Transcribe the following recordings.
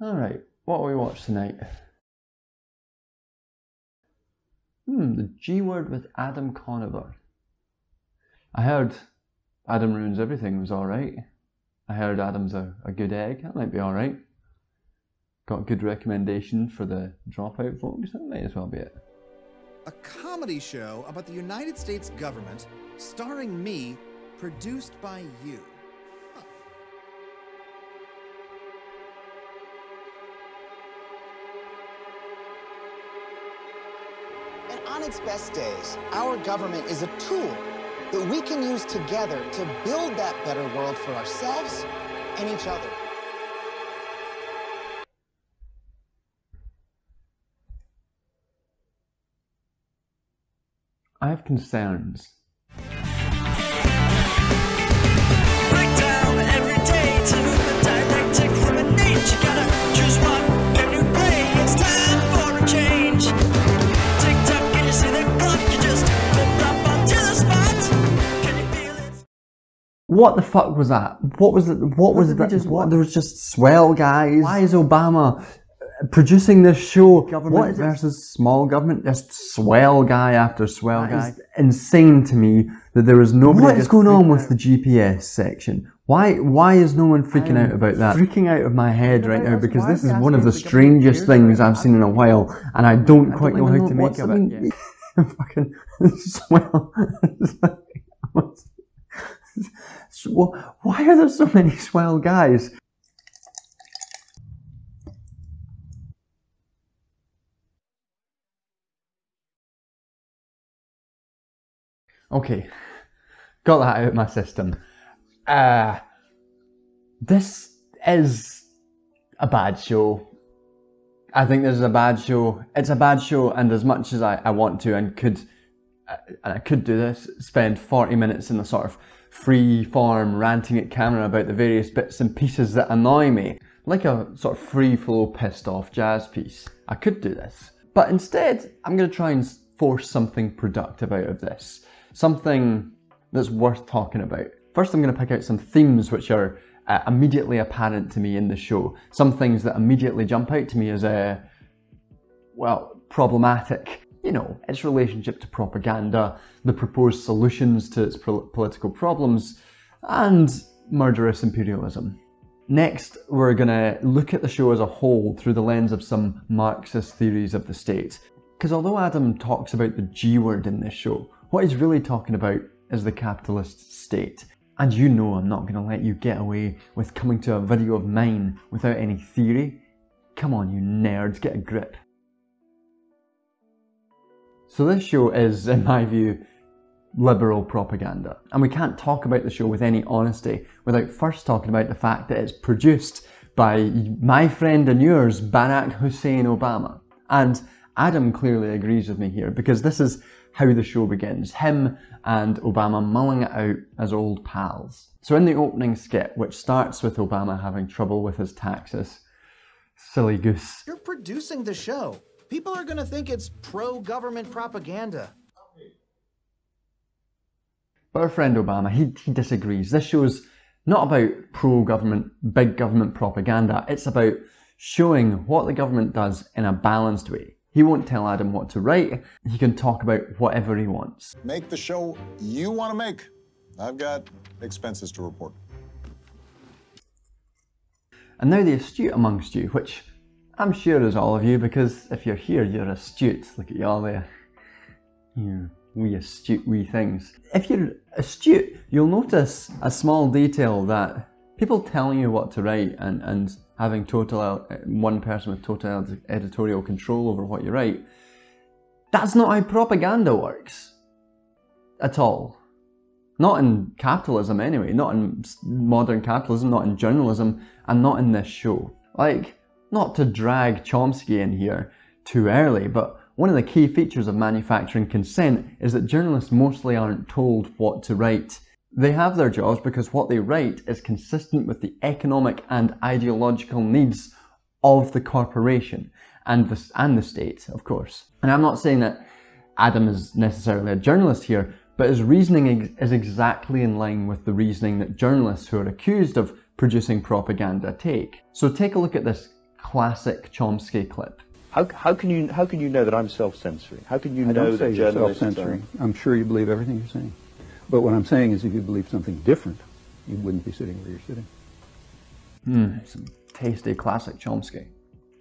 Alright, what will we watch tonight? Hmm, the G word with Adam Conover. I heard Adam Ruins Everything was alright. I heard Adam's a, a good egg. That might be alright. Got a good recommendation for the dropout folks. That might as well be it. A comedy show about the United States government, starring me, produced by you. On its best days, our government is a tool that we can use together to build that better world for ourselves and each other. I have concerns. What the fuck was that? What was it? What was it? just- what? There was just swell guys. Why is Obama uh, producing this show? Government what is it? versus small government? Just swell guy after swell That guy. insane to me that there is nobody. What is going on with the GPS section? Why? Why is no one freaking I out about that? Freaking out of my head right now because this is one of the if the government strangest things I've seen in a while, and I don't quite know even how to make of it. Fucking swell. Sw- Why are there so many swell guys? Okay, got that out of my system. Uh, this is a bad show. I think this is a bad show. It's a bad show, and as much as I, I want to and could, and I could do this, spend 40 minutes in the sort of free form ranting at camera about the various bits and pieces that annoy me, like a sort of free flow pissed off jazz piece. I could do this. But instead, I'm going to try and force something productive out of this. Something that's worth talking about. First, I'm going to pick out some themes which are uh, immediately apparent to me in the show. Some things that immediately jump out to me as a, well, problematic. You know, its relationship to propaganda, the proposed solutions to its political problems, and murderous imperialism. Next, we're going to look at the show as a whole through the lens of some Marxist theories of the state. Because although Adam talks about the G word in this show, what he's really talking about is the capitalist state. And you know I'm not going to let you get away with coming to a video of mine without any theory. Come on, you nerds, get a grip. So this show is, in my view, liberal propaganda. And we can't talk about the show with any honesty without first talking about the fact that it's produced by my friend and yours, Barack Hussein Obama. And Adam clearly agrees with me here because this is how the show begins. Him and Obama mulling it out as old pals. So in the opening skit, which starts with Obama having trouble with his taxes, silly goose. You're producing the show. People are gonna think it's pro government propaganda. But our friend Obama, he, he disagrees. This show's not about pro government, big government propaganda. It's about showing what the government does in a balanced way. He won't tell Adam what to write, he can talk about whatever he wants. Make the show you want to make. I've got expenses to report. And now the astute amongst you, which I'm sure is all of you, because if you're here, you're astute. Look at you all there. You wee astute wee things. If you're astute, you'll notice a small detail that people telling you what to write and, and having total uh, one person with total editorial control over what you write, that's not how propaganda works. At all. Not in capitalism, anyway. Not in modern capitalism, not in journalism, and not in this show. Like, not to drag Chomsky in here too early, but one of the key features of manufacturing consent is that journalists mostly aren't told what to write. They have their jobs because what they write is consistent with the economic and ideological needs of the corporation and the, and the state, of course. And I'm not saying that Adam is necessarily a journalist here, but his reasoning is exactly in line with the reasoning that journalists who are accused of producing propaganda take. So take a look at this classic Chomsky clip. How, how can you how can you know that I'm self-censoring? How can you I know that you're self-censoring. are? I'm sure you believe everything you're saying. But what I'm saying is if you believe something different, you wouldn't be sitting where you're sitting. Some tasty classic Chomsky.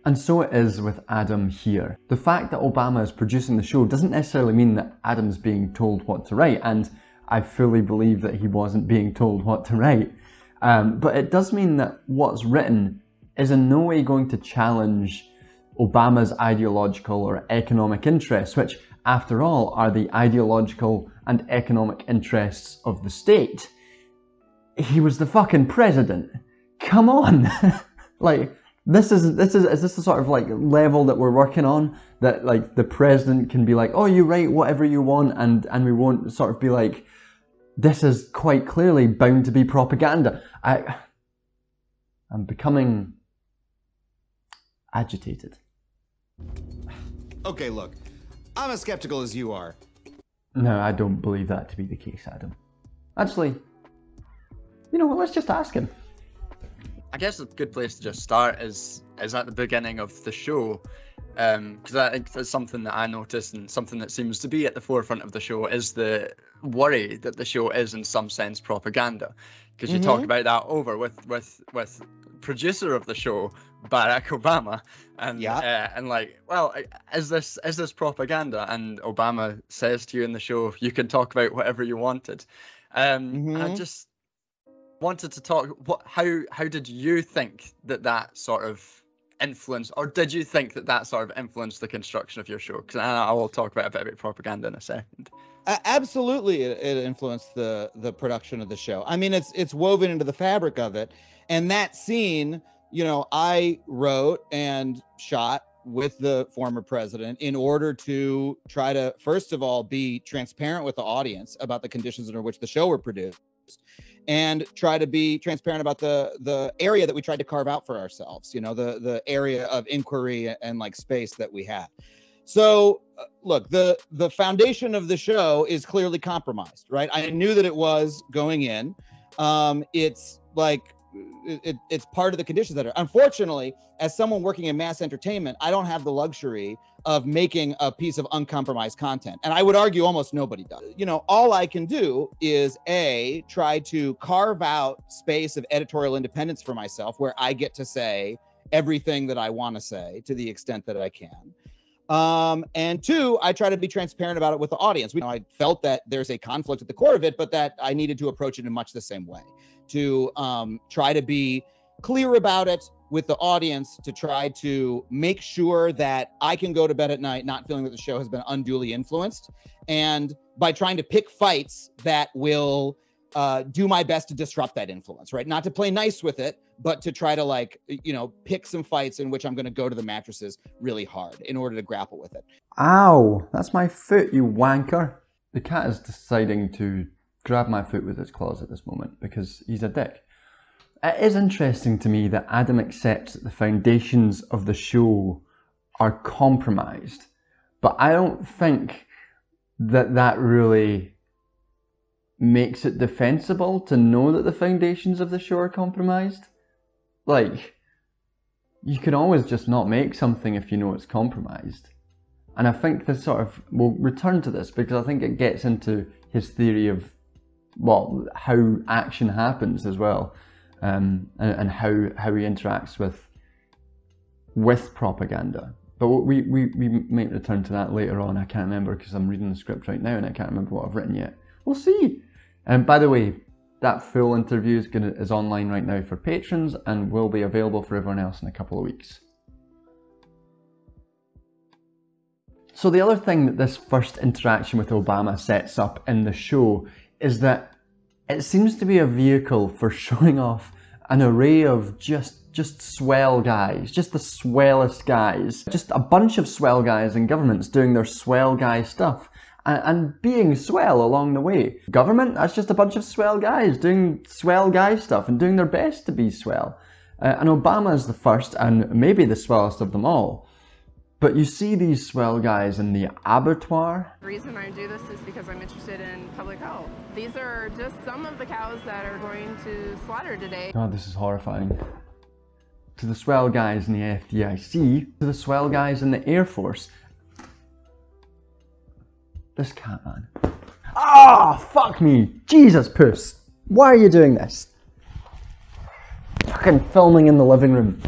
And so it is with Adam here. The fact that Obama is producing the show doesn't necessarily mean that Adam's being told what to write, and I fully believe that he wasn't being told what to write. Um, but it does mean that what's written is in no way going to challenge Obama's ideological or economic interests, which, after all, are the ideological and economic interests of the state. He was the fucking president. Come on! like, this is this is is this the sort of like level that we're working on that like the president can be like oh you write whatever you want and and we won't sort of be like this is quite clearly bound to be propaganda i i'm becoming agitated. Okay, look, I'm as skeptical as you are. no i don't believe that to be the case adam. Actually you know what? Let's just ask him. I guess a good place to just start is is at the beginning of the show, um, because I think that's something that I noticed and something that seems to be at the forefront of the show is the worry that the show is in some sense propaganda, because you talk mm-hmm. about that over with with with producer of the show Barack Obama, and Yeah. uh, and like, well, is this is this propaganda? And Obama says to you in the show, you can talk about whatever you wanted. Um, and I just wanted to talk what how how did you think that that sort of influenced or did you think that that sort of influenced the construction of your show because I, I will talk about a bit about propaganda in a second A- absolutely it, it influenced the the production of the show i mean it's it's woven into the fabric of it and that scene you know i wrote and shot with the former president in order to try to first of all be transparent with the audience about the conditions under which the show were produced and try to be transparent about the the area that we tried to carve out for ourselves you know the the area of inquiry and like space that we had. So uh, look the the foundation of the show is clearly compromised right? I knew that it was going in. Um it's like it, it- it's part of the conditions that are unfortunately as someone working in mass entertainment i don't have the luxury of making a piece of uncompromised content. And i would argue almost nobody does. You know all i can do is a try to carve out space of editorial independence for myself where i get to say everything that i want to say to the extent that i can. Um, and two, I try to be transparent about it with the audience. We, you know, I felt that there's a conflict at the core of it, but that I needed to approach it in much the same way to um, try to be clear about it with the audience, to try to make sure that I can go to bed at night not feeling that the show has been unduly influenced, and by trying to pick fights that will uh, do my best to disrupt that influence, right? Not to play nice with it, but to try to like, you know, pick some fights in which I'm going to go to the mattresses really hard in order to grapple with it. Ow! That's my foot, you wanker! The cat is deciding to grab my foot with his claws at this moment because he's a dick. It is interesting to me that Adam accepts that the foundations of the show are compromised, but I don't think that that really makes it defensible to know that the foundations of the show are compromised. Like, you can always just not make something if you know it's compromised. And I think this sort of we'll return to this because I think it gets into his theory of well how action happens as well, um, and, and how how he interacts with with propaganda. But we, we we might return to that later on. I can't remember because I'm reading the script right now and I can't remember what I've written yet. We'll see. And by the way, that full interview is gonna is online right now for patrons and will be available for everyone else in a couple of weeks. So the other thing that this first interaction with Obama sets up in the show is that it seems to be a vehicle for showing off an array of just just swell guys, just the swellest guys, just a bunch of swell guys in governments doing their swell guy stuff and, and being swell along the way. Government, that's just a bunch of swell guys doing swell guy stuff and doing their best to be swell. Uh, and Obama is the first and maybe the swellest of them all. But you see these swell guys in the abattoir. The reason I do this is because I'm interested in public health. These are just some of the cows that are going to slaughter today. God, this is horrifying. to the swell guys in the FDIC, to the swell guys in the Air Force. This cat, man. Ah, fuck me. Jesus, puss. Why are you doing this? Fucking filming in the living room.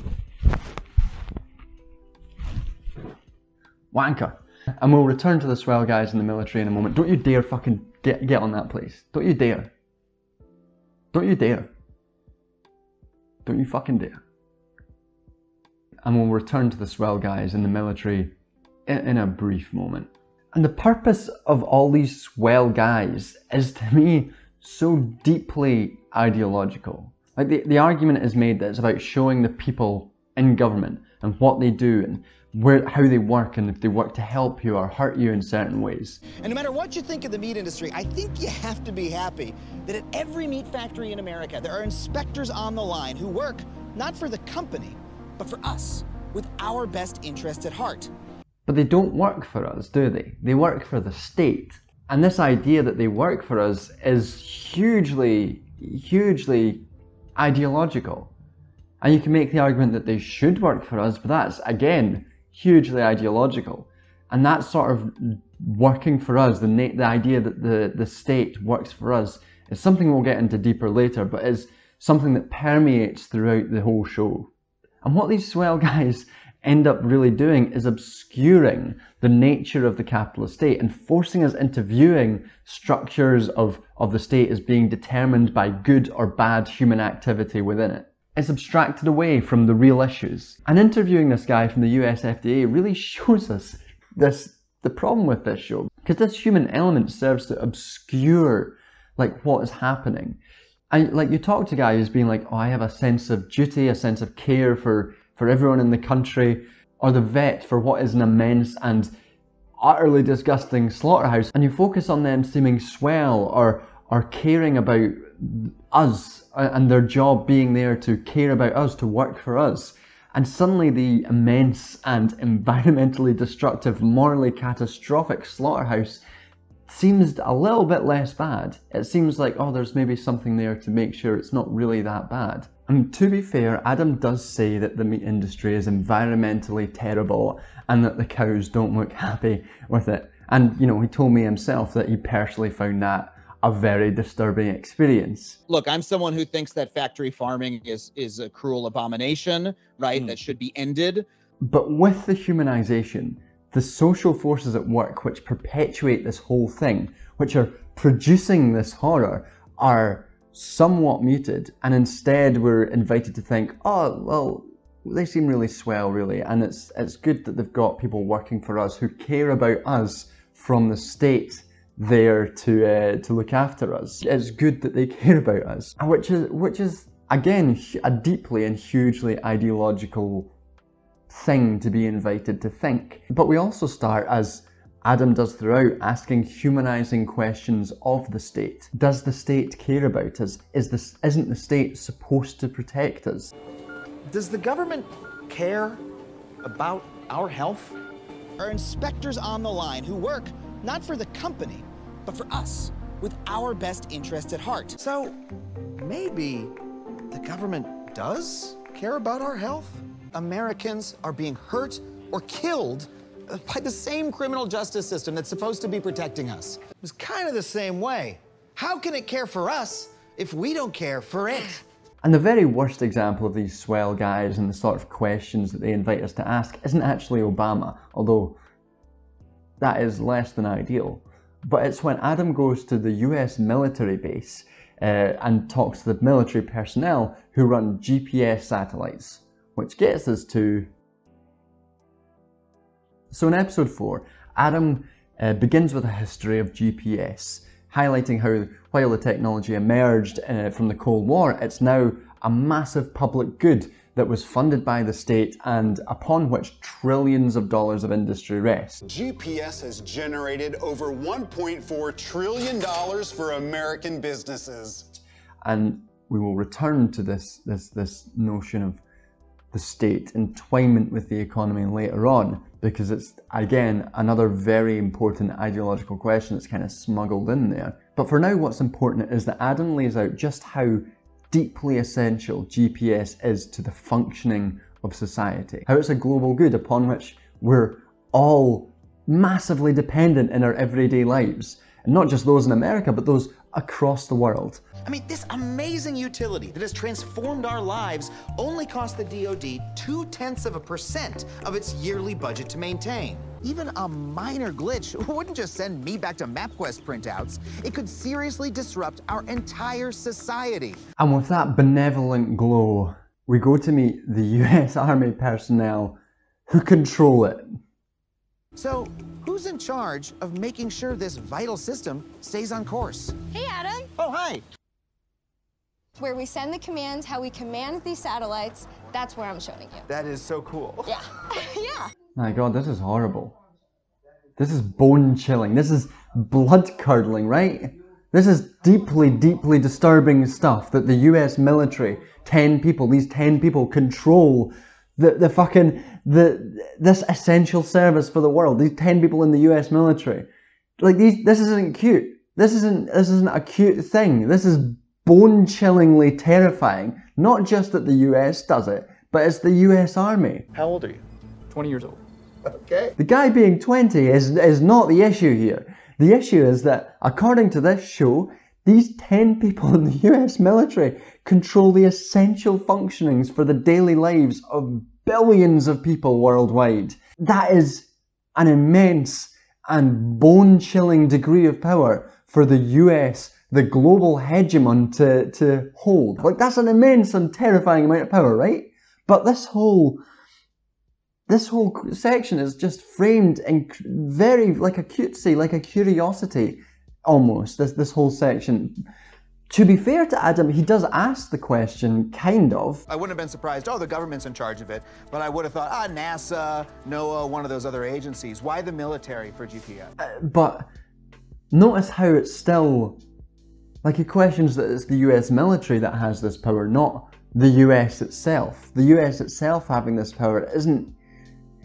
Wanker. And we'll return to the swell guys in the military in a moment. Don't you dare fucking get, get on that place. Don't you dare. Don't you dare. Don't you fucking dare. And we'll return to the swell guys in the military in, in a brief moment. And the purpose of all these swell guys is to me so deeply ideological. Like the, the argument is made that it's about showing the people in government and what they do and where how they work and if they work to help you or hurt you in certain ways. And no matter what you think of the meat industry, I think you have to be happy that at every meat factory in America, there are inspectors on the line who work not for the company, but for us, with our best interests at heart. But they don't work for us, do they? They work for the state. And this idea that they work for us is hugely, hugely ideological. And you can make the argument that they should work for us, but that's, again, hugely ideological. And that sort of working for us, the, the idea that the, the state works for us, is something we'll get into deeper later, but is something that permeates throughout the whole show. And what these swell guys end up really doing is obscuring the nature of the capitalist state and forcing us into viewing structures of, of the state as being determined by good or bad human activity within it. It's abstracted away from the real issues. And interviewing this guy from the US FDA really shows us this the problem with this show. Because this human element serves to obscure like what is happening. And like you talk to guys being like, oh, I have a sense of duty, a sense of care for for everyone in the country, or the vet for what is an immense and utterly disgusting slaughterhouse, and you focus on them seeming swell or or caring about us and their job being there to care about us, to work for us. And suddenly the immense and environmentally destructive, morally catastrophic slaughterhouse seems a little bit less bad. It seems like, oh, there's maybe something there to make sure it's not really that bad. And to be fair, Adam does say that the meat industry is environmentally terrible and that the cows don't look happy with it. And, you know, he told me himself that he personally found that a very disturbing experience. Look, I'm someone who thinks that factory farming is is a cruel abomination, right? Hmm. That should be ended. But with the humanization, the social forces at work which perpetuate this whole thing, which are producing this horror, are somewhat muted. And instead, we're invited to think, oh, well, they seem really swell, really. And it's, it's good that they've got people working for us who care about us from the state there to uh, to look after us. It's good that they care about us, which is which is again a deeply and hugely ideological thing to be invited to think. But we also start as Adam does throughout, asking humanizing questions of the state. Does the state care about us? Is this isn't the state supposed to protect us? Does the government care about our health? Are inspectors on the line who work not for the company, but for us, with our best interests at heart? So maybe the government does care about our health? Americans are being hurt or killed by the same criminal justice system that's supposed to be protecting us. It's kind of the same way. How can it care for us if we don't care for it? And the very worst example of these swell guys and the sort of questions that they invite us to ask isn't actually Obama, although that is less than ideal. But it's when Adam goes to the US military base uh, and talks to the military personnel who run GPS satellites, which gets us to. So in episode 4, Adam uh, begins with a history of GPS, highlighting how while the technology emerged uh, from the Cold War, it's now a massive public good that was funded by the state and upon which trillions of dollars of industry rest. GPS has generated over $1.4 trillion for American businesses. And we will return to this, this, this notion of the state entwinement with the economy later on because it's again another very important ideological question that's kind of smuggled in there. But for now, what's important is that Adam lays out just how deeply essential GPS is to the functioning of society. How it's a global good upon which we're all massively dependent in our everyday lives. And not just those in America, but those across the world. I mean, this amazing utility that has transformed our lives only cost the DoD two tenths of a percent of its yearly budget to maintain. Even a minor glitch wouldn't just send me back to MapQuest printouts, it could seriously disrupt our entire society. And with that benevolent glow, we go to meet the US Army personnel who control it. So, who's in charge of making sure this vital system stays on course? Hey, Adam. Oh, hi. Where we send the commands, how we command these satellites, that's where I'm showing you. That is so cool. Yeah. yeah. My god, this is horrible. This is bone chilling. This is blood curdling, right? This is deeply, deeply disturbing stuff that the US military, 10 people, these 10 people control the, the fucking, the, this essential service for the world. These 10 people in the US military. Like these, this isn't cute. This isn't, this isn't a cute thing. This is bone chillingly terrifying. Not just that the US does it, but it's the US Army. How old are you? 20 years old. Okay. The guy being 20 is, is not the issue here. The issue is that, according to this show, these 10 people in the US military control the essential functionings for the daily lives of billions of people worldwide. That is an immense and bone chilling degree of power for the US, the global hegemon, to, to hold. Like, that's an immense and terrifying amount of power, right? But this whole this whole section is just framed in very like a cutesy, like a curiosity, almost. This this whole section. To be fair to Adam, he does ask the question, kind of. I wouldn't have been surprised, oh, the government's in charge of it, but I would have thought, ah, NASA, NOAA, one of those other agencies. Why the military for GPS? Uh, but notice how it's still like he questions that it's the US military that has this power, not the US itself. The US itself having this power isn't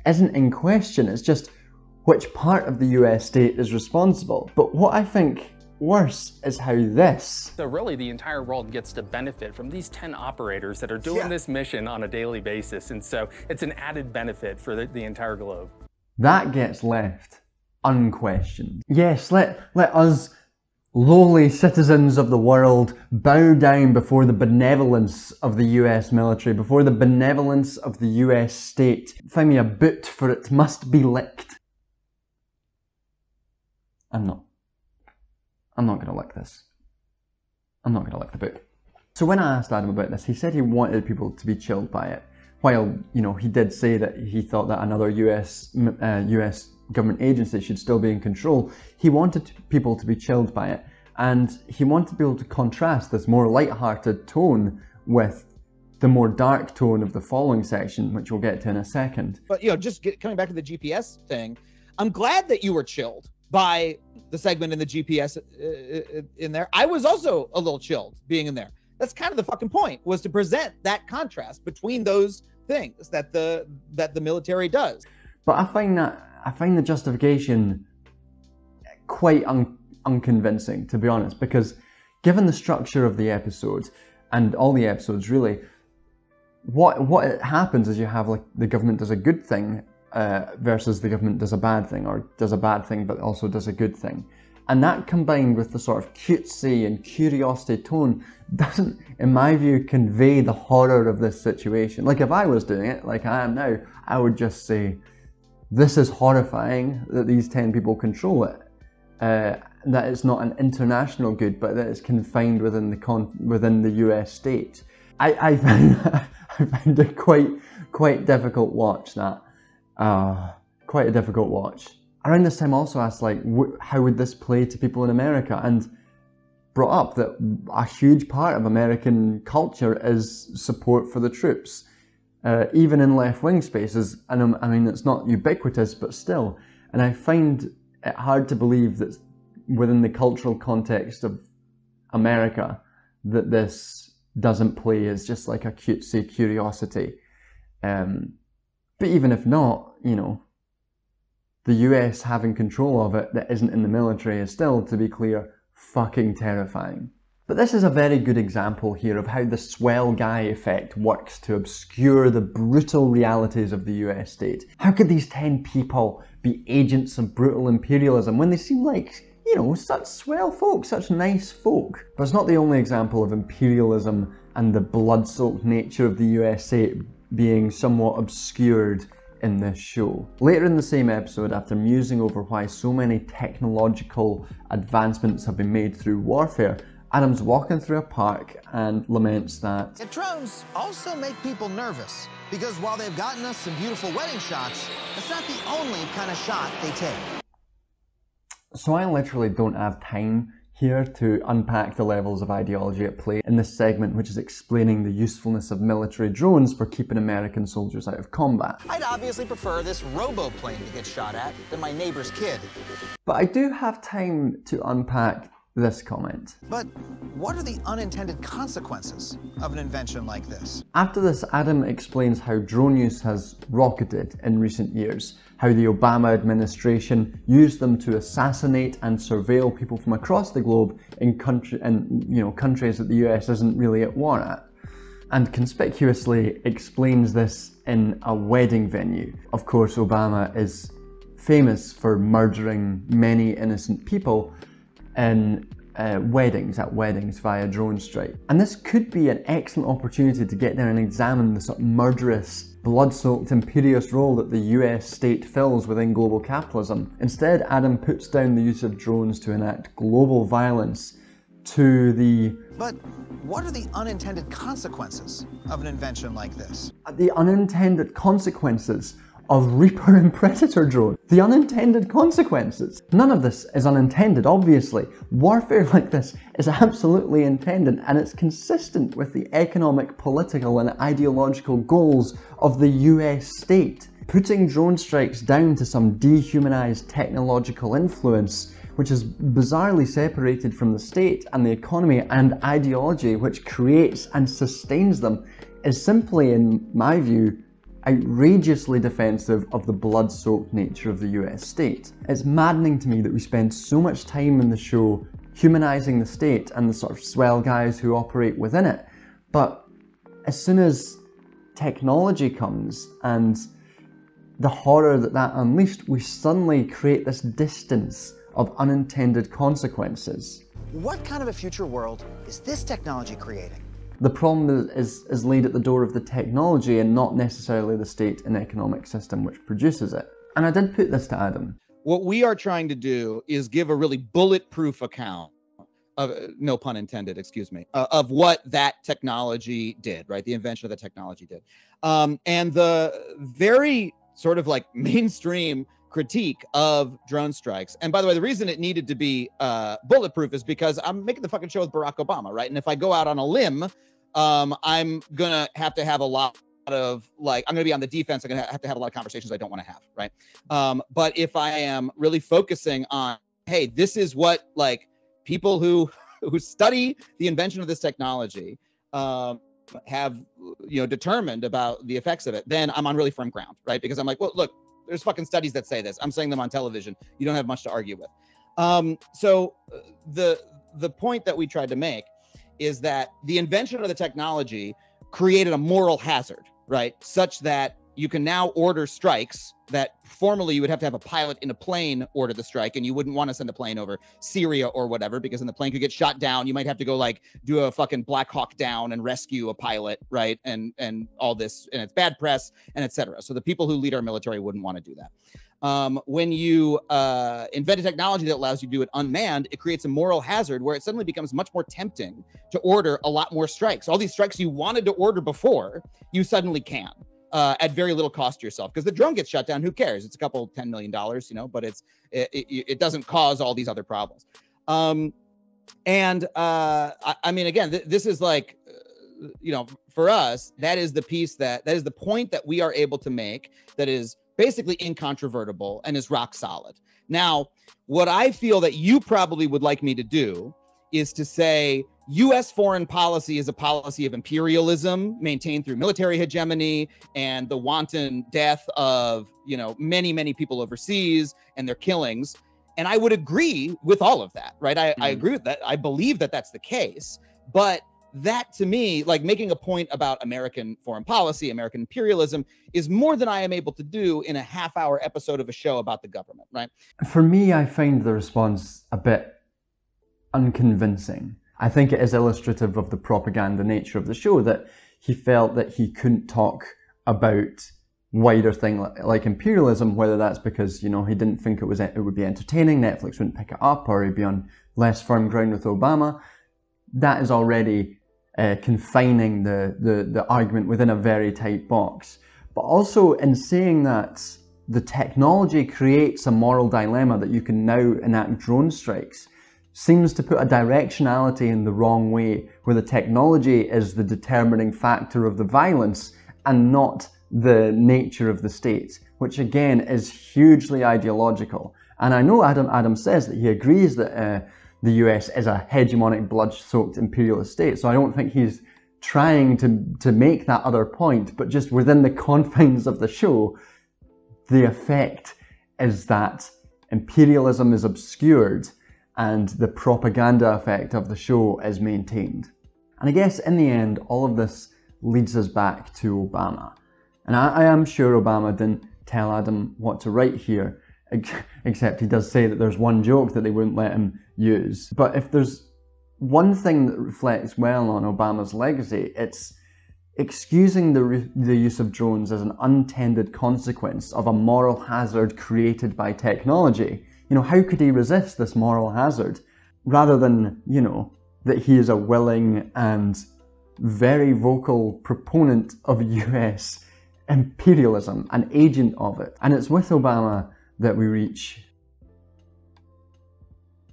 isn't in question. It's just which part of the US state is responsible. But what I think worse is how this. So really the entire world gets to benefit from these 10 operators that are doing Yeah. this mission on a daily basis. And so it's an added benefit for the, the entire globe. That gets left unquestioned. Yes, let let us lowly citizens of the world bow down before the benevolence of the US military, before the benevolence of the US state. Find me a boot for it must be licked. I'm not. I'm not gonna lick this. I'm not gonna lick the boot. So when I asked Adam about this, he said he wanted people to be chilled by it. While you know he did say that he thought that another US uh, US government agency should still be in control, he wanted people to be chilled by it, and he wanted people to contrast this more light-hearted tone with the more dark tone of the following section, which we'll get to in a second. But you know, just get, coming back to the GPS thing, I'm glad that you were chilled by the segment in the GPS uh, uh, in there. I was also a little chilled being in there. That's kind of the fucking point was to present that contrast between those things that the that the military does. But I find that I find the justification quite un- unconvincing, to be honest, because given the structure of the episode and all the episodes, really, what what happens is you have like the government does a good thing uh, versus the government does a bad thing, or does a bad thing but also does a good thing. And that combined with the sort of cutesy and curiosity tone doesn't, in my view, convey the horror of this situation. Like if I was doing it, like I am now, I would just say, this is horrifying that these 10 people control it. Uh, that it's not an international good, but that it's confined within the con- within the US state. I, I find I find it quite quite difficult watch that. Uh, quite a difficult watch. Around this time, I also asked like, wh- how would this play to people in America, and brought up that a huge part of American culture is support for the troops, uh, even in left-wing spaces. And um, I mean, it's not ubiquitous, but still. And I find it hard to believe that within the cultural context of America, that this doesn't play as just like a cutesy curiosity. Um, but even if not, you know, the US having control of it that isn't in the military is still, to be clear, fucking terrifying. But this is a very good example here of how the swell guy effect works to obscure the brutal realities of the US state. How could these 10 people be agents of brutal imperialism when they seem like, you know, such swell folk, such nice folk? But it's not the only example of imperialism and the blood soaked nature of the US state being somewhat obscured in this show. Later in the same episode, after musing over why so many technological advancements have been made through warfare, Adam's walking through a park and laments that Yet drones also make people nervous because while they've gotten us some beautiful wedding shots, that's not the only kind of shot they take. So I literally don't have time here to unpack the levels of ideology at play in this segment, which is explaining the usefulness of military drones for keeping American soldiers out of combat. I'd obviously prefer this robo-plane to get shot at than my neighbor's kid. But I do have time to unpack this comment. But what are the unintended consequences of an invention like this? After this, Adam explains how drone use has rocketed in recent years, how the Obama administration used them to assassinate and surveil people from across the globe in country in you know countries that the US isn't really at war at. And conspicuously explains this in a wedding venue. Of course, Obama is famous for murdering many innocent people in uh, weddings, at weddings via drone strike. And this could be an excellent opportunity to get there and examine the sort of murderous, blood-soaked, imperious role that the US state fills within global capitalism. Instead, Adam puts down the use of drones to enact global violence to the But what are the unintended consequences of an invention like this? the unintended consequences of Reaper and Predator drone. The unintended consequences. None of this is unintended, obviously. Warfare like this is absolutely intended and it's consistent with the economic, political, and ideological goals of the US state. Putting drone strikes down to some dehumanized technological influence which is bizarrely separated from the state and the economy and ideology which creates and sustains them is simply, in my view, outrageously defensive of the blood soaked nature of the US state. It's maddening to me that we spend so much time in the show humanizing the state and the sort of swell guys who operate within it. But as soon as technology comes and the horror that that unleashed, we suddenly create this distance of unintended consequences. What kind of a future world is this technology creating? The problem is, is, laid at the door of the technology and not necessarily the state and economic system which produces it. And I did put this to Adam. What we are trying to do is give a really bulletproof account of no pun intended, excuse me, uh, of what that technology did, right? The invention of the technology did. Um, and the very sort of like mainstream critique of drone strikes. And by the way, the reason it needed to be uh, bulletproof is because I'm making the fucking show with Barack Obama, right? And if I go out on a limb, um, I'm gonna have to have a lot of like I'm gonna be on the defense. I'm gonna have to have a lot of conversations I don't want to have, right? Um, but if I am really focusing on, hey, this is what like people who who study the invention of this technology um, have you know determined about the effects of it, then I'm on really firm ground, right? Because I'm like, well, look, there's fucking studies that say this. I'm saying them on television. You don't have much to argue with. Um, so uh, the the point that we tried to make is that the invention of the technology created a moral hazard, right? Such that you can now order strikes that formerly you would have to have a pilot in a plane order the strike and you wouldn't want to send a plane over Syria or whatever because then the plane could get shot down. You might have to go like do a fucking Black Hawk down and rescue a pilot, right? And and all this and it's bad press and etc. So the people who lead our military wouldn't want to do that. Um, when you uh, invent a technology that allows you to do it unmanned, it creates a moral hazard where it suddenly becomes much more tempting to order a lot more strikes. All these strikes you wanted to order before, you suddenly can uh, at very little cost to yourself because the drone gets shut down. Who cares? It's a couple ten million dollars, you know, but it's it, it, it doesn't cause all these other problems. Um, and uh, I, I mean, again, th- this is like, you know, for us, that is the piece that that is the point that we are able to make that is basically incontrovertible and is rock solid. Now, what I feel that you probably would like me to do is to say US foreign policy is a policy of imperialism maintained through military hegemony and the wanton death of, you know, many many people overseas and their killings and I would agree with all of that, right? I, I Mhm. agree with that. I believe that that's the case. But that to me, like making a point about American foreign policy, American imperialism, is more than I am able to do in a half hour episode of a show about the government, right? For me, I find the response a bit unconvincing. I think it is illustrative of the propaganda nature of the show that he felt that he couldn't talk about wider thing li- like imperialism, whether that's because you know he didn't think it was it would be entertaining, Netflix wouldn't pick it up, or he'd be on less firm ground with Obama. That is already uh, confining the, the the argument within a very tight box. But also in saying that the technology creates a moral dilemma that you can now enact drone strikes seems to put a directionality in the wrong way, where the technology is the determining factor of the violence and not the nature of the state, which again is hugely ideological. And I know Adam Adam says that he agrees that uh, the US is a hegemonic, blood-soaked imperialist state. So I don't think he's trying to to make that other point, but just within the confines of the show, the effect is that imperialism is obscured and the propaganda effect of the show is maintained. And I guess in the end, all of this leads us back to Obama. And I, I am sure Obama didn't tell Adam what to write here, except he does say that there's one joke that they wouldn't let him use. But if there's one thing that reflects well on Obama's legacy, it's excusing the, re- the use of drones as an untended consequence of a moral hazard created by technology. You know, how could he resist this moral hazard? Rather than, you know, that he is a willing and very vocal proponent of US imperialism, an agent of it. And it's with Obama that we reach.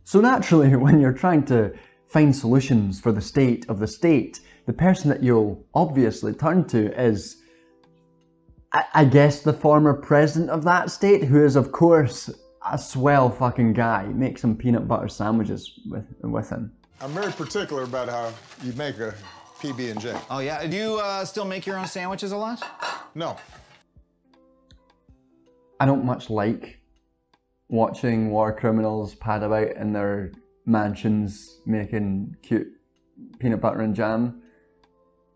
So naturally, when you're trying to find solutions for the state of the state, the person that you'll obviously turn to is, I, I guess, the former president of that state, who is, of course, a swell fucking guy. Make some peanut butter sandwiches with, with him. I'm very particular about how you make a PB and J. Oh yeah, do you uh, still make your own sandwiches a lot? No. I don't much like watching war criminals pad about in their mansions making cute peanut butter and jam.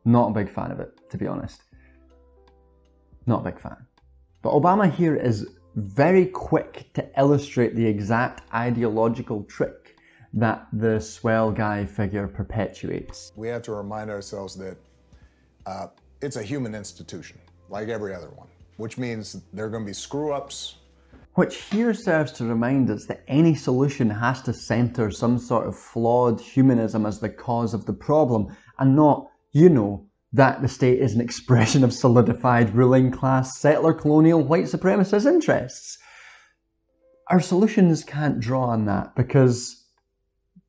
Not a big fan of it, to be honest. Not a big fan. But Obama here is very quick to illustrate the exact ideological trick that the swell guy figure perpetuates. We have to remind ourselves that uh, it's a human institution, like every other one, which means there are going to be screw ups. Which here serves to remind us that any solution has to centre some sort of flawed humanism as the cause of the problem, and not, you know, that the state is an expression of solidified ruling class, settler colonial, white supremacist interests. Our solutions can't draw on that because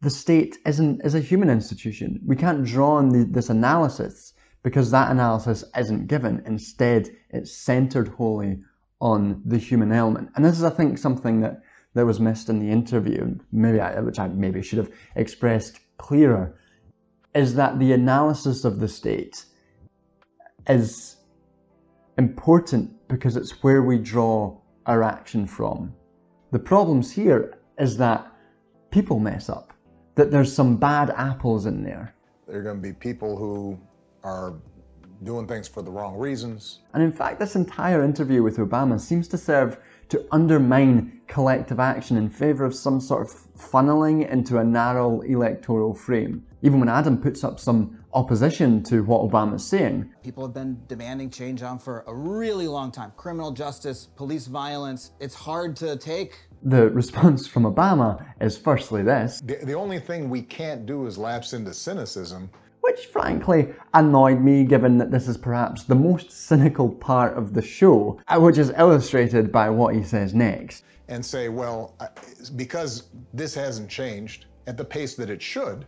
the state isn't is a human institution. We can't draw on the, this analysis because that analysis isn't given. Instead, it's centered wholly on the human element. And this is, I think, something that, that was missed in the interview, maybe I, which I maybe should have expressed clearer, is that the analysis of the state is important because it's where we draw our action from. The problems here is that people mess up, that there's some bad apples in there. There are going to be people who are doing things for the wrong reasons. And in fact, this entire interview with Obama seems to serve to undermine collective action in favour of some sort of funneling into a narrow electoral frame. Even when Adam puts up some opposition to what Obama's saying, People have been demanding change on for a really long time. Criminal justice, police violence. It's hard to take. the response from Obama is firstly this, The, the only thing we can't do is lapse into cynicism. which frankly annoyed me given that this is perhaps the most cynical part of the show, uh, which is illustrated by what he says next. and say, well, because this hasn't changed at the pace that it should,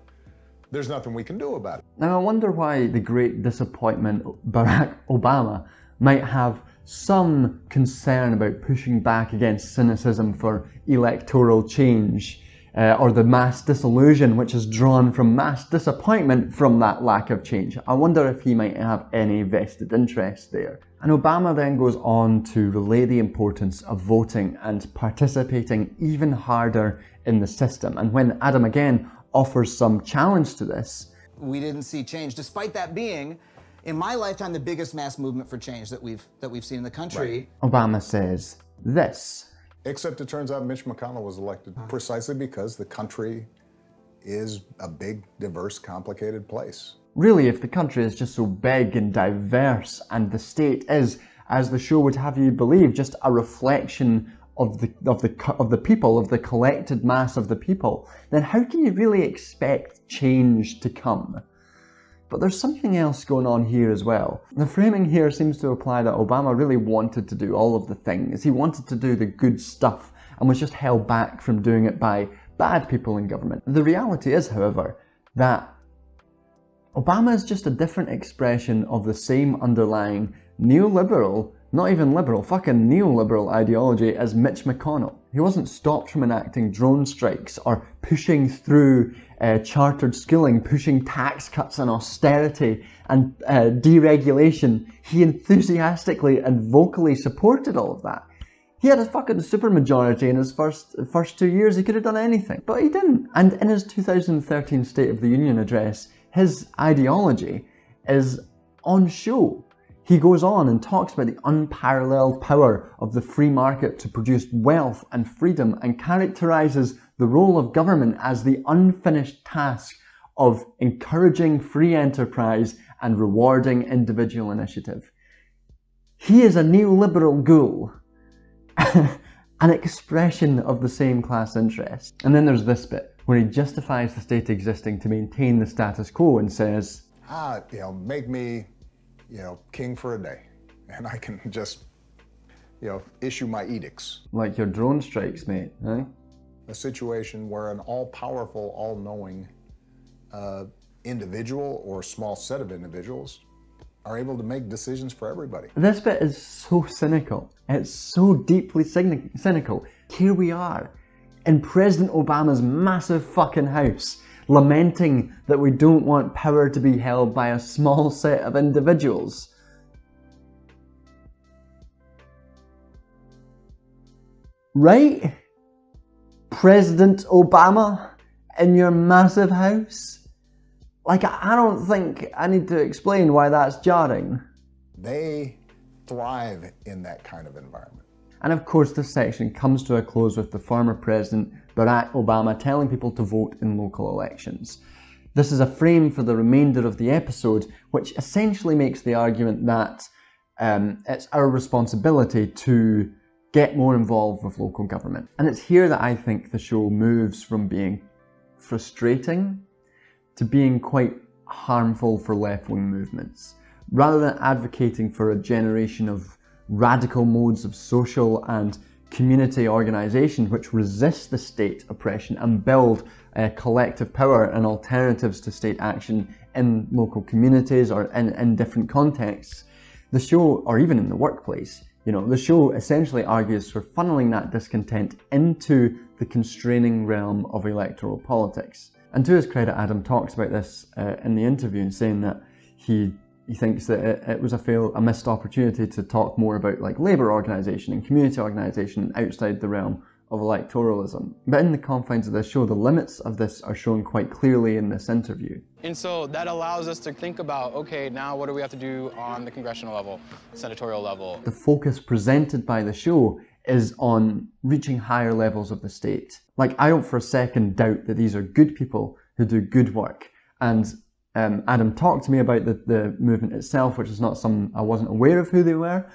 there's nothing we can do about it. Now, I wonder why the great disappointment Barack Obama might have some concern about pushing back against cynicism for electoral change uh, or the mass disillusion which is drawn from mass disappointment from that lack of change. I wonder if he might have any vested interest there. And Obama then goes on to relay the importance of voting and participating even harder in the system. And when Adam again offers some challenge to this, We didn't see change, despite that being, in my lifetime, the biggest mass movement for change that we've that we've seen in the country. Obama says this. Except it turns out Mitch McConnell was elected uh-huh. precisely because the country is a big, diverse, complicated place. Really, if the country is just so big and diverse, and the state is, as the show would have you believe, just a reflection of the of the of the people, of the collected mass of the people, then how can you really expect change to come? But there's something else going on here as well. The framing here seems to imply that Obama really wanted to do all of the things. He wanted to do the good stuff and was just held back from doing it by bad people in government. The reality is, however, that Obama is just a different expression of the same underlying neoliberal, not even liberal, fucking neoliberal ideology as Mitch McConnell. He wasn't stopped from enacting drone strikes or pushing through uh, chartered schooling, pushing tax cuts and austerity and uh, deregulation. He enthusiastically and vocally supported all of that. He had a fucking supermajority in his first first two years. He could have done anything, but he didn't. And in his 2013 State of the Union address, his ideology is on show. He goes on and talks about the unparalleled power of the free market to produce wealth and freedom and characterizes the role of government as the unfinished task of encouraging free enterprise and rewarding individual initiative. He is a neoliberal ghoul an expression of the same class interest. And then there's this bit where he justifies the state existing to maintain the status quo and says, Ah, you know, make me, you know, king for a day, and I can just, you know, issue my edicts. like your drone strikes, mate, eh? A situation where an all-powerful, all-knowing uh, individual or small set of individuals are able to make decisions for everybody. This bit is so cynical. It's so deeply cynical. Here we are in President Obama's massive fucking house, lamenting that we don't want power to be held by a small set of individuals. Right? President Obama in your massive house? Like, I don't think I need to explain why that's jarring. They thrive in that kind of environment. And of course, this section comes to a close with the former president Barack Obama telling people to vote in local elections. This is a frame for the remainder of the episode, which essentially makes the argument that um, it's our responsibility to get more involved with local government. And it's here that I think the show moves from being frustrating to being quite harmful for left wing movements. Rather than advocating for a generation of radical modes of social and community organisation which resist the state oppression and build uh, collective power and alternatives to state action in local communities or in, in different contexts, the show, or even in the workplace, you know, the show essentially argues for funneling that discontent into the constraining realm of electoral politics. And to his credit, Adam talks about this uh, in the interview, saying that he he thinks that it, it was a fail, a missed opportunity to talk more about like labour organisation and community organisation outside the realm of electoralism. But in the confines of this show, the limits of this are shown quite clearly in this interview. And so that allows us to think about, okay, now what do we have to do on the congressional level, senatorial level? The focus presented by the show is on reaching higher levels of the state. Like, I don't for a second doubt that these are good people who do good work. And um, Adam talked to me about the, the movement itself, which is not some, I wasn't aware of who they were.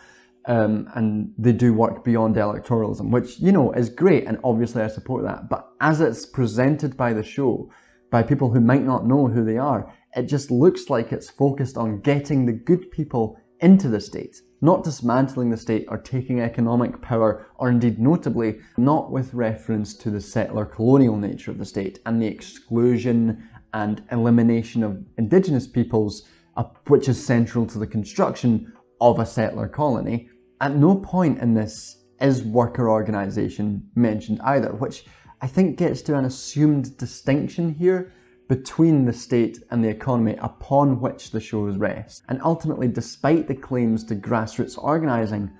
Um, and they do work beyond electoralism, which, you know, is great. And obviously I support that. But as it's presented by the show, by people who might not know who they are, it just looks like it's focused on getting the good people into the state, not dismantling the state or taking economic power, or indeed notably, not with reference to the settler colonial nature of the state and the exclusion and elimination of indigenous peoples, uh, which is central to the construction of a settler colony. At no point in this is worker organisation mentioned either, which I think gets to an assumed distinction here between the state and the economy upon which the shows rest. And ultimately, despite the claims to grassroots organising,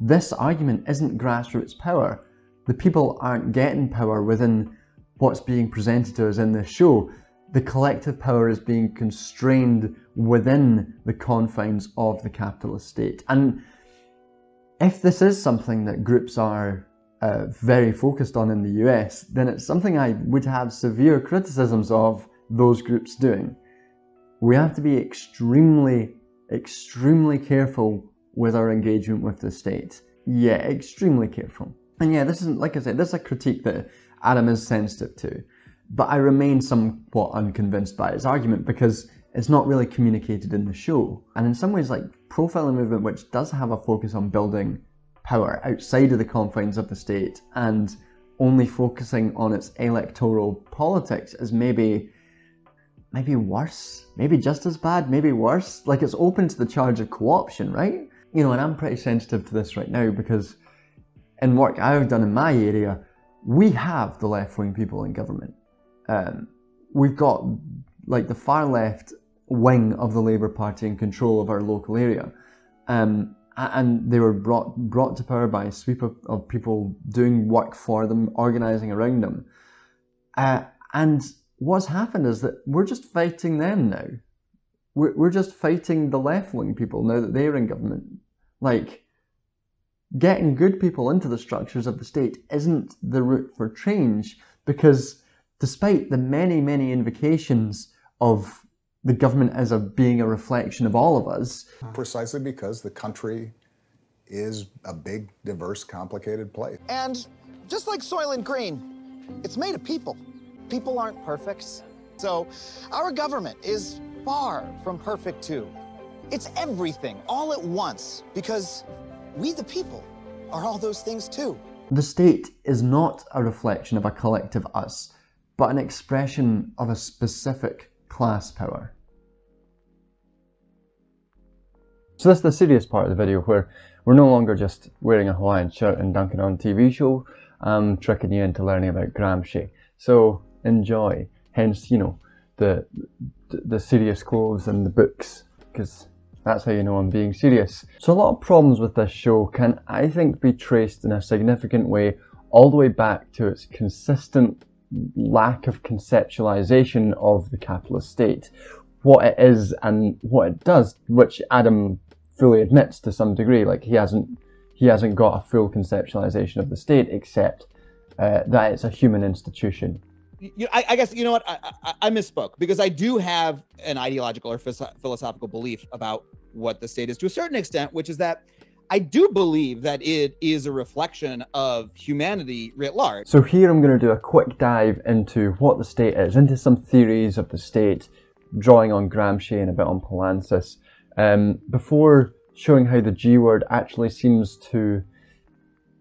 this argument isn't grassroots power. The people aren't getting power within what's being presented to us in this show. The collective power is being constrained within the confines of the capitalist state. And if this is something that groups are uh, very focused on in the US, then it's something I would have severe criticisms of those groups doing. We have to be extremely, extremely careful with our engagement with the state. Yeah, extremely careful. And yeah, this isn't, like I said, this is a critique that Adam is sensitive to. But I remain somewhat unconvinced by his argument because it's not really communicated in the show. And in some ways, like profiling movement, which does have a focus on building power outside of the confines of the state and only focusing on its electoral politics is maybe maybe worse, maybe just as bad, maybe worse. Like it's open to the charge of co-option, right? You know, and I'm pretty sensitive to this right now because in work I've done in my area, we have the left-wing people in government. Um, we've got like the far left wing of the Labour Party in control of our local area. Um, and they were brought brought to power by a sweep of, of people doing work for them, organising around them. Uh, and what's happened is that we're just fighting them now. We're, we're just fighting the left wing people now that they're in government. Like, getting good people into the structures of the state isn't the route for change because despite the many, many invocations of the government as a being a reflection of all of us. Precisely because the country is a big, diverse, complicated place. And just like Soylent Green, it's made of people. People aren't perfect. So our government is far from perfect too. It's everything all at once because we the people are all those things too. The state is not a reflection of a collective us, but an expression of a specific class power. So this is the serious part of the video where we're no longer just wearing a Hawaiian shirt and dunking on TV show, I'm tricking you into learning about Gramsci. So enjoy, hence, you know, the, the serious clothes and the books, because that's how you know I'm being serious. So a lot of problems with this show can, I think, be traced in a significant way all the way back to its consistent lack of conceptualization of the capitalist state, what it is and what it does, which Adam fully admits to some degree. Like he hasn't he hasn't got a full conceptualization of the state, except uh, that it's a human institution. You, I, I, guess you know what I, I, I, misspoke because I do have an ideological or philosophical belief about what the state is to a certain extent, which is that I do believe that it is a reflection of humanity writ large. So here I'm going to do a quick dive into what the state is, into some theories of the state, drawing on Gramsci and a bit on Poulantzas, um, before showing how the G word actually seems to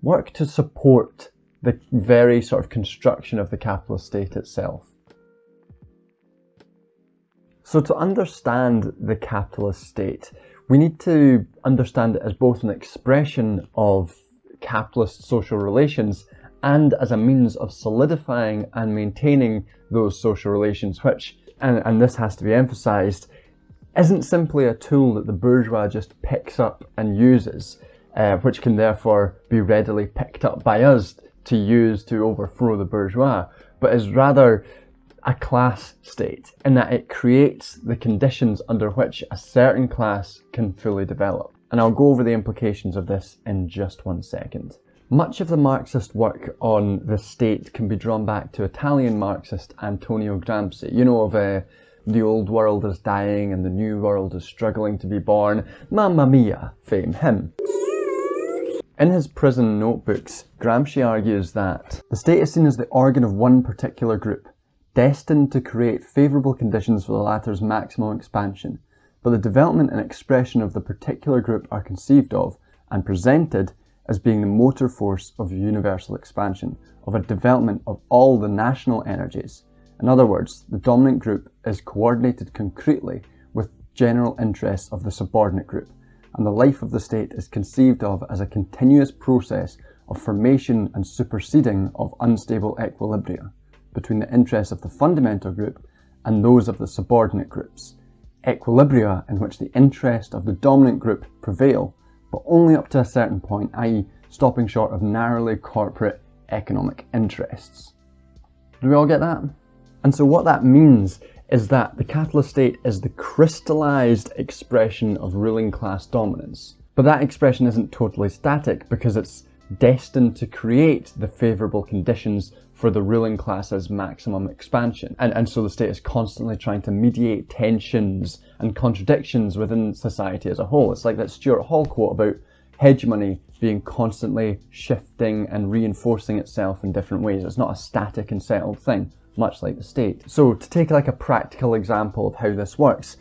work to support the very sort of construction of the capitalist state itself. So to understand the capitalist state, we need to understand it as both an expression of capitalist social relations and as a means of solidifying and maintaining those social relations, which, and, and this has to be emphasized, isn't simply a tool that the bourgeois just picks up and uses, uh, which can therefore be readily picked up by us to use to overthrow the bourgeois, but is rather a class state in that it creates the conditions under which a certain class can fully develop. And I'll go over the implications of this in just one second. Much of the Marxist work on the state can be drawn back to Italian Marxist Antonio Gramsci. You know of uh, the old world is dying and the new world is struggling to be born. Mamma mia, fame him. In his prison notebooks, Gramsci argues that the state is seen as the organ of one particular group, destined to create favourable conditions for the latter's maximum expansion, but the development and expression of the particular group are conceived of and presented as being the motor force of universal expansion, of a development of all the national energies, in other words, the dominant group is coordinated concretely with general interests of the subordinate group, and the life of the state is conceived of as a continuous process of formation and superseding of unstable equilibria between the interests of the fundamental group and those of the subordinate groups, equilibria in which the interest of the dominant group prevail, but only up to a certain point, i.e., stopping short of narrowly corporate economic interests. Do we all get that? And so, what that means is that the capitalist state is the crystallized expression of ruling class dominance. But that expression isn't totally static because it's destined to create the favourable conditions for the ruling class's maximum expansion. And, and so the state is constantly trying to mediate tensions and contradictions within society as a whole. It's like that Stuart Hall quote about hegemony being constantly shifting and reinforcing itself in different ways. It's not a static and settled thing, much like the state. So to take like a practical example of how this works,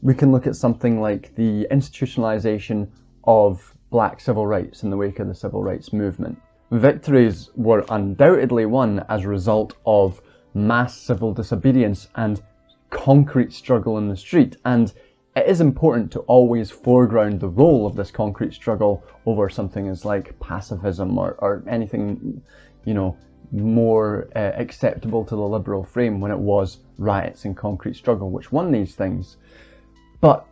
we can look at something like the institutionalization of black civil rights in the wake of the civil rights movement. Victories were undoubtedly won as a result of mass civil disobedience and concrete struggle in the street, and it is important to always foreground the role of this concrete struggle over something as like pacifism or, or anything, you know, more uh, acceptable to the liberal frame when it was riots and concrete struggle which won these things. But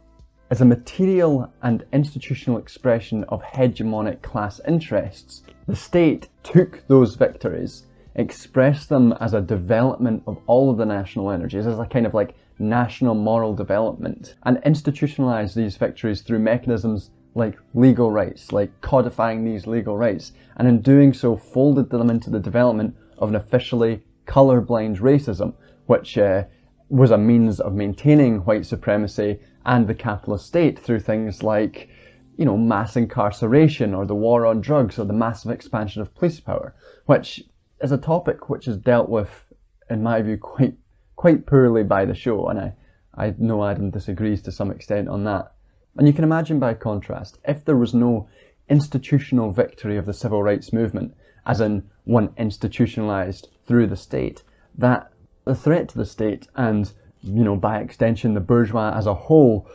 as a material and institutional expression of hegemonic class interests, the state took those victories, expressed them as a development of all of the national energies, as a kind of like national moral development, and institutionalized these victories through mechanisms like legal rights, like codifying these legal rights, and in doing so folded them into the development of an officially colourblind racism, which uh, was a means of maintaining white supremacy and the capitalist state through things like, you know, mass incarceration or the war on drugs or the massive expansion of police power, which is a topic which is dealt with, in my view, quite quite poorly by the show, and I, I know Adam disagrees to some extent on that. And you can imagine by contrast, if there was no institutional victory of the civil rights movement, as in one institutionalized through the state, that the threat to the state and, you know, by extension, the bourgeois as a whole,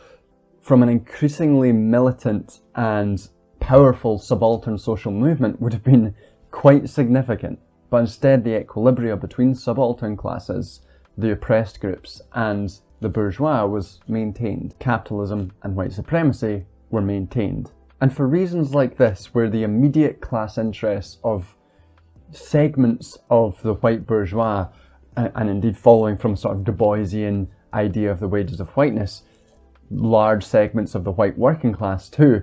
from an increasingly militant and powerful subaltern social movement would have been quite significant. But instead, the equilibrium between subaltern classes, the oppressed groups, and the bourgeois was maintained. Capitalism and white supremacy were maintained. And for reasons like this, where the immediate class interests of segments of the white bourgeois, and indeed following from sort of Du Boisian idea of the wages of whiteness, large segments of the white working class too,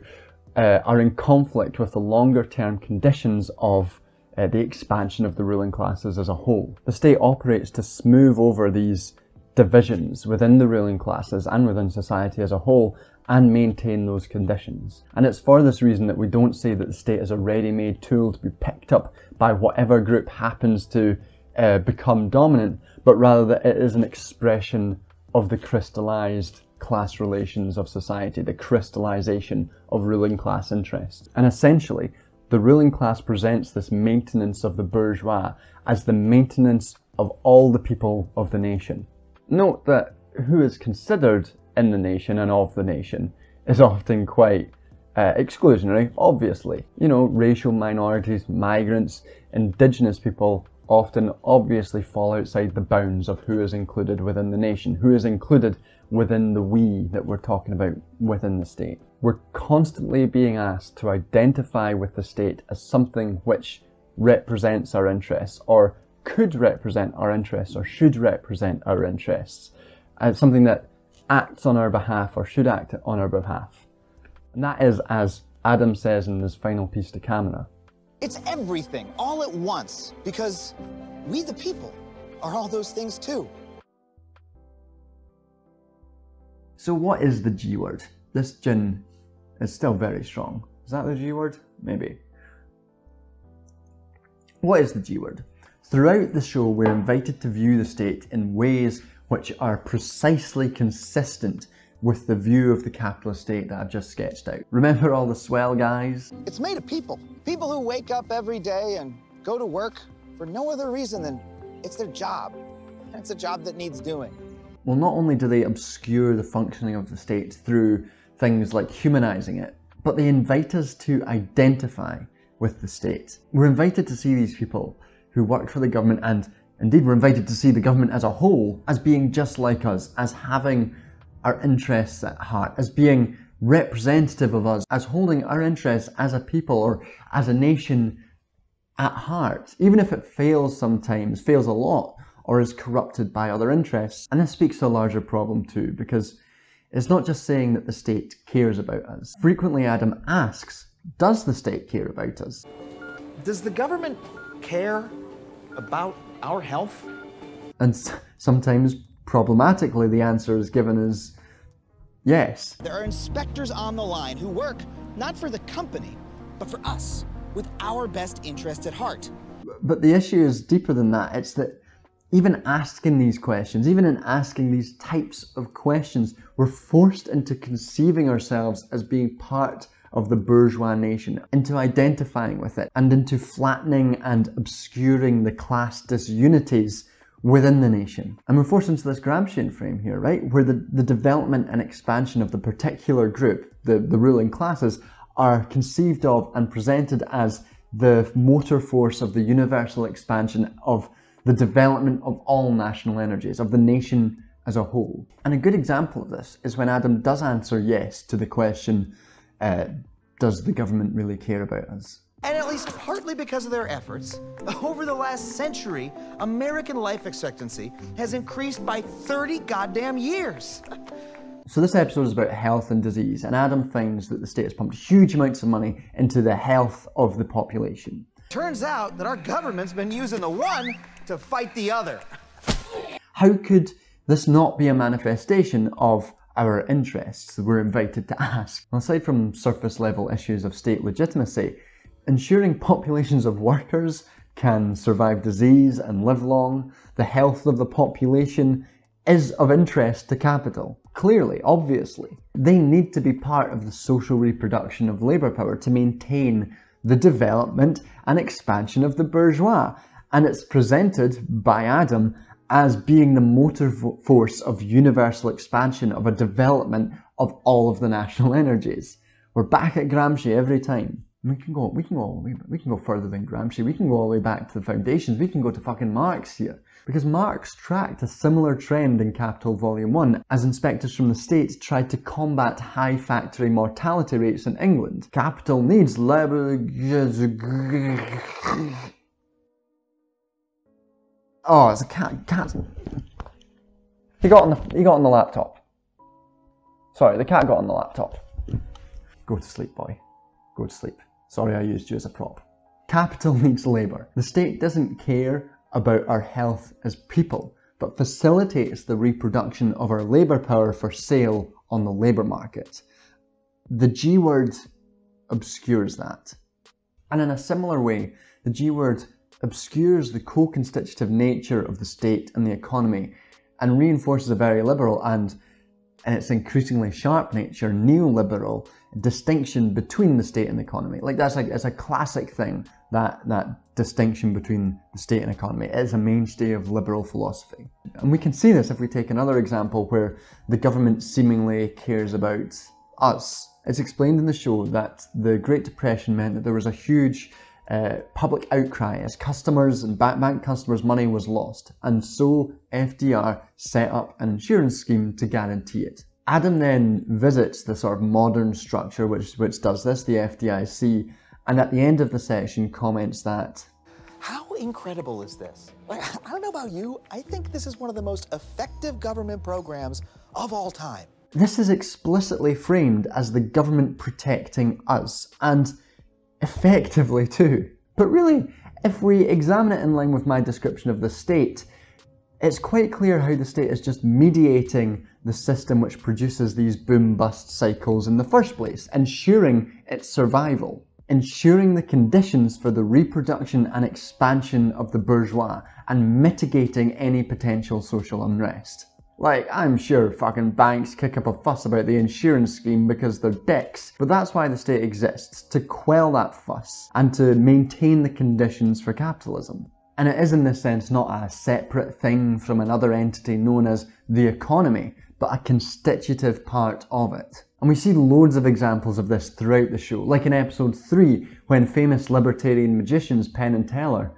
uh, are in conflict with the longer term conditions of uh, the expansion of the ruling classes as a whole. The state operates to smooth over these divisions within the ruling classes and within society as a whole and maintain those conditions. And it's for this reason that we don't say that the state is a ready-made tool to be picked up by whatever group happens to uh, become dominant, but rather that it is an expression of the crystallized class relations of society, the crystallization of ruling class interests. And essentially, the ruling class presents this maintenance of the bourgeois as the maintenance of all the people of the nation. Note that who is considered in the nation and of the nation is often quite uh, exclusionary, obviously. You know, racial minorities, migrants, indigenous people often obviously fall outside the bounds of who is included within the nation, who is included within the we that we're talking about within the state. We're constantly being asked to identify with the state as something which represents our interests or could represent our interests or should represent our interests as something that acts on our behalf or should act on our behalf. And that is, as Adam says in his final piece to Camera, It's everything, all at once, because we the people are all those things too. So what is the G word? This gin is still very strong. Is that the G word? Maybe. What is the G word? Throughout the show, we're invited to view the state in ways which are precisely consistent with the view of the capitalist state that I've just sketched out. Remember all the swell guys? It's made of people. People who wake up every day and go to work for no other reason than it's their job. And it's a job that needs doing. Well, not only do they obscure the functioning of the state through things like humanizing it, but they invite us to identify with the state. We're invited to see these people who work for the government and indeed we're invited to see the government as a whole as being just like us, as having our interests at heart, as being representative of us, as holding our interests as a people or as a nation at heart, even if it fails sometimes, fails a lot, or is corrupted by other interests. And this speaks to a larger problem too, because it's not just saying that the state cares about us. Frequently, Adam asks, does the state care about us? Does the government care about our health? And sometimes, problematically, the answer is given as yes. There are inspectors on the line who work not for the company, but for us, with our best interest at heart. But the issue is deeper than that. It's that even asking these questions, even in asking these types of questions, we're forced into conceiving ourselves as being part of the bourgeois nation, into identifying with it, and into flattening and obscuring the class disunities within the nation. And we're forced into this Gramscian frame here, right? Where the, the development and expansion of the particular group, the, the ruling classes, are conceived of and presented as the motor force of the universal expansion of the development of all national energies, of the nation as a whole. And a good example of this is when Adam does answer yes to the question, uh, does the government really care about us? And at least partly because of their efforts, over the last century, American life expectancy has increased by 30 goddamn years. So this episode is about health and disease, and Adam finds that the state has pumped huge amounts of money into the health of the population. Turns out that our government's been using the one to fight the other. How could this not be a manifestation of our interests? We're invited to ask. Aside from surface level issues of state legitimacy, ensuring populations of workers can survive disease and live long, the health of the population is of interest to capital. Clearly, obviously. They need to be part of the social reproduction of labour power to maintain the development and expansion of the bourgeois. And it's presented by Adam as being the motor force of universal expansion of a development of all of the national energies. We're back at Gramsci every time. We can go, we can go, all the way- we can go further than Gramsci. We can go all the way back to the foundations. We can go to fucking Marx here. Because Marx tracked a similar trend in Capital Volume 1 as inspectors from the state tried to combat high factory mortality rates in England. Capital needs labor. Oh, it's a cat. Cat. He got on the. He got on the laptop. Sorry, the cat got on the laptop. Go to sleep, boy. Go to sleep. Sorry, I used you as a prop. Capital needs labour. The state doesn't care about our health as people, but facilitates the reproduction of our labour power for sale on the labour market. The G word obscures that. And in a similar way, the G word obscures the co constitutive nature of the state and the economy and reinforces a very liberal and, in its increasingly sharp nature, neoliberal distinction between the state and the economy. Like that's like it's a classic thing that that distinction between the state and economy It is a mainstay of liberal philosophy. And we can see this if we take another example where the government seemingly cares about us. It's explained in the show that the Great Depression meant that there was a huge uh, public outcry as customers and bank, bank customers' money was lost, and so FDR set up an insurance scheme to guarantee it. Adam then visits the sort of modern structure which, which does this, the FDIC, and at the end of the section comments that How incredible is this? Like, I don't know about you, I think this is one of the most effective government programs of all time. this is explicitly framed as the government protecting us, and effectively too. But really, if we examine it in line with my description of the state, it's quite clear how the state is just mediating the system which produces these boom bust cycles in the first place, ensuring its survival, ensuring the conditions for the reproduction and expansion of the bourgeois, and mitigating any potential social unrest. Like, I'm sure fucking banks kick up a fuss about the insurance scheme because they're dicks, but that's why the state exists, to quell that fuss and to maintain the conditions for capitalism. And it is in this sense not a separate thing from another entity known as the economy, but a constitutive part of it. And we see loads of examples of this throughout the show, like in episode 3, when famous libertarian magicians Penn and Teller.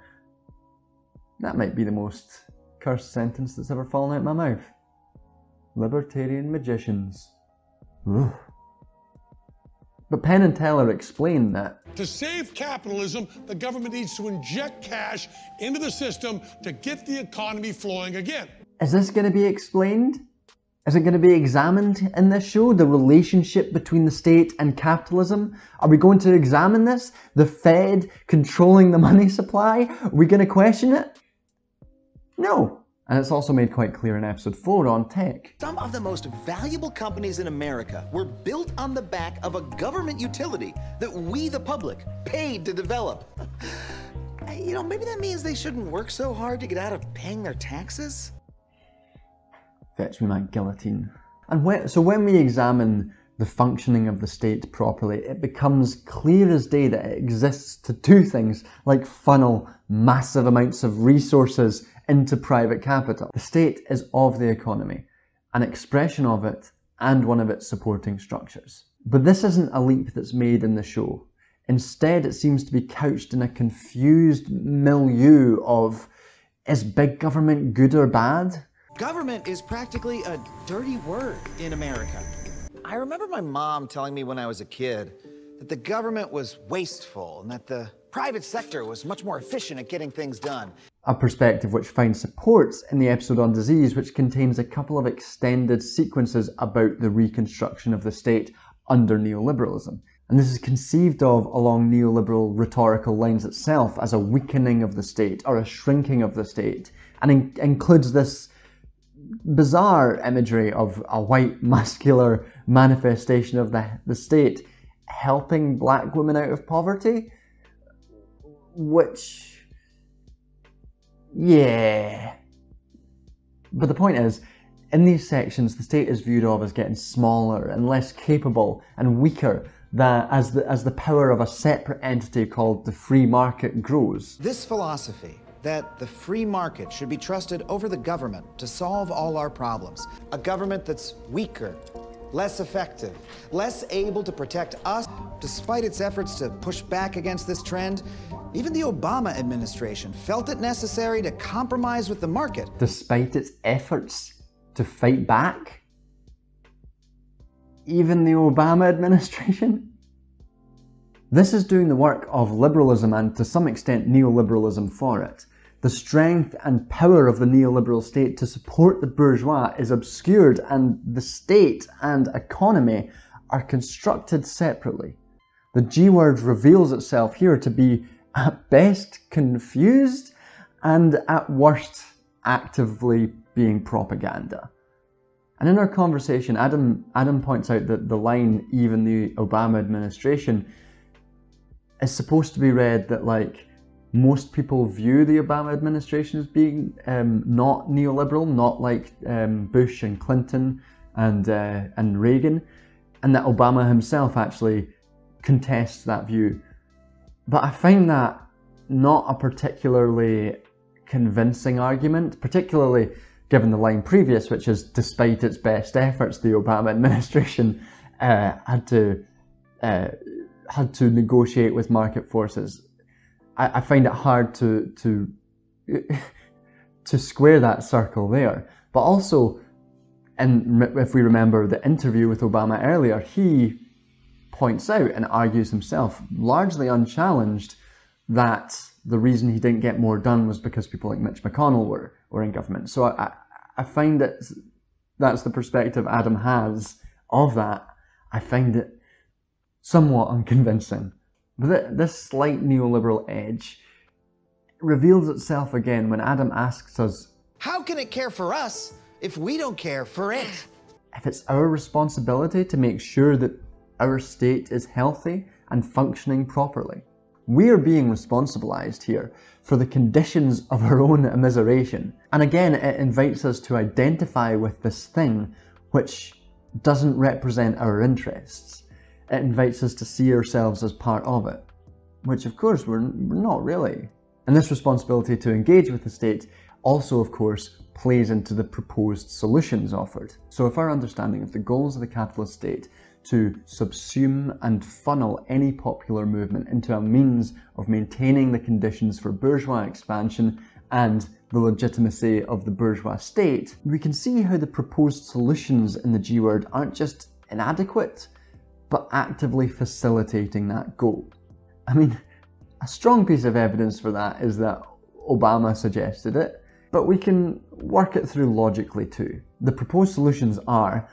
That might be the most cursed sentence that's ever fallen out my mouth. Libertarian magicians. But Penn and Teller explain that To save capitalism, the government needs to inject cash into the system to get the economy flowing again. Is this going to be explained? Is it going to be examined in this show? The relationship between the state and capitalism? Are we going to examine this? The Fed controlling the money supply? Are we going to question it? No. And it's also made quite clear in episode 4 on tech. Some of the most valuable companies in America were built on the back of a government utility that we, the public, paid to develop. You know, maybe that means they shouldn't work so hard to get out of paying their taxes. Fetch me my guillotine. And when, so when we examine the functioning of the state properly, it becomes clear as day that it exists to do things like funnel massive amounts of resources into private capital. The state is of the economy, an expression of it, and one of its supporting structures. But this isn't a leap that's made in the show. Instead, it seems to be couched in a confused milieu of is big government good or bad? Government is practically a dirty word in America. I remember my mom telling me when I was a kid that the government was wasteful and that the private sector was much more efficient at getting things done. A perspective which finds support in the episode on disease, which contains a couple of extended sequences about the reconstruction of the state under neoliberalism. And this is conceived of along neoliberal rhetorical lines itself as a weakening of the state or a shrinking of the state, and in- includes this bizarre imagery of a white muscular manifestation of the, the state helping black women out of poverty, which yeah. But the point is, in these sections, the state is viewed of as getting smaller and less capable and weaker that as the, as the power of a separate entity called the free market grows. This philosophy that the free market should be trusted over the government to solve all our problems, a government that's weaker, less effective, less able to protect us, despite its efforts to push back against this trend, even the Obama administration felt it necessary to compromise with the market. Despite its efforts to fight back, even the Obama administration? This is doing the work of liberalism and to some extent neoliberalism for it. The strength and power of the neoliberal state to support the bourgeois is obscured, and the state and economy are constructed separately. The G word reveals itself here to be at best confused and at worst actively being propaganda. And in our conversation, Adam, Adam points out that the line, even the Obama administration, is supposed to be read that, like, most people view the Obama administration as being um, not neoliberal, not like um, Bush and Clinton and, uh, and Reagan, and that Obama himself actually contests that view. But I find that not a particularly convincing argument, particularly given the line previous, which is despite its best efforts, the Obama administration uh, had to uh, had to negotiate with market forces. I, I find it hard to to to square that circle there. But also, and if we remember the interview with Obama earlier, he points out and argues himself, largely unchallenged, that the reason he didn't get more done was because people like Mitch McConnell were, were in government. So I, I find that that's the perspective Adam has of that. I find it somewhat unconvincing. But this slight neoliberal edge reveals itself again when Adam asks us How can it care for us if we don't care for it? if it's our responsibility to make sure that our state is healthy and functioning properly. We are being responsibilized here for the conditions of our own immiseration. And again, it invites us to identify with this thing which doesn't represent our interests. It invites us to see ourselves as part of it, which of course we're, we're not really. And this responsibility to engage with the state also, of course, plays into the proposed solutions offered. So if our understanding of the goals of the capitalist state to subsume and funnel any popular movement into a means of maintaining the conditions for bourgeois expansion and the legitimacy of the bourgeois state, we can see how the proposed solutions in the G word aren't just inadequate, but actively facilitating that goal. I mean, a strong piece of evidence for that is that Obama suggested it, but we can work it through logically too. The proposed solutions are,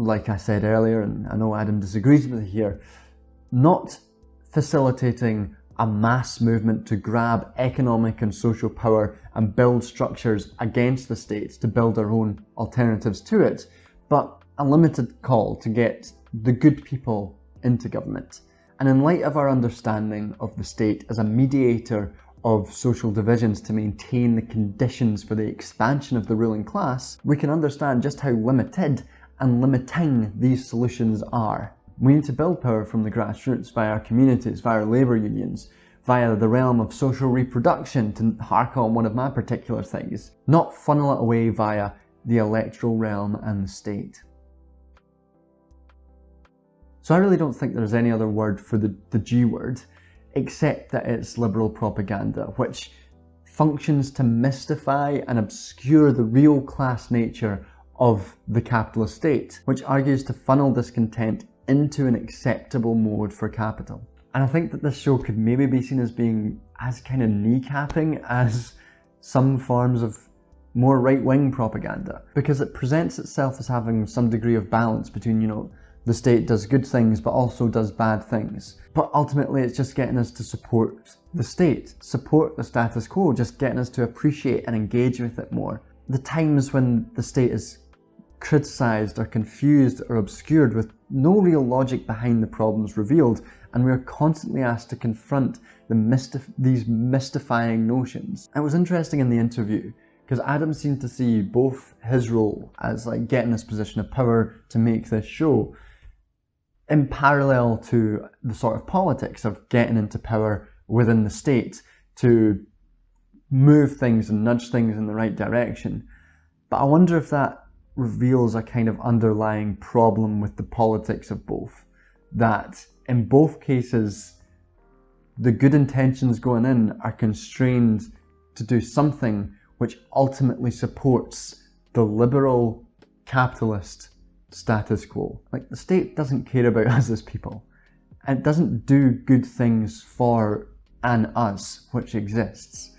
like I said earlier, and I know Adam disagrees with me here, not facilitating a mass movement to grab economic and social power and build structures against the state to build our own alternatives to it, but a limited call to get the good people into government. And in light of our understanding of the state as a mediator of social divisions to maintain the conditions for the expansion of the ruling class, we can understand just how limited and limiting these solutions are. We need to build power from the grassroots via our communities, via our labour unions, via the realm of social reproduction, to hark on one of my particular things, not funnel it away via the electoral realm and the state. So I really don't think there's any other word for the, the G word except that it's liberal propaganda, which functions to mystify and obscure the real class nature of the capitalist state, which argues to funnel discontent into an acceptable mode for capital. And I think that this show could maybe be seen as being as kind of kneecapping as some forms of more right wing propaganda, because it presents itself as having some degree of balance between, you know, the state does good things but also does bad things. But ultimately, it's just getting us to support the state, support the status quo, just getting us to appreciate and engage with it more. The times when the state is criticised or confused or obscured with no real logic behind the problems revealed, and we are constantly asked to confront the mystif- these mystifying notions. It was interesting in the interview because Adam seemed to see both his role as like getting this position of power to make this show in parallel to the sort of politics of getting into power within the state to move things and nudge things in the right direction. But I wonder if that reveals a kind of underlying problem with the politics of both. That in both cases, the good intentions going in are constrained to do something which ultimately supports the liberal capitalist status quo. Like the state doesn't care about us as people. And it doesn't do good things for an us which exists.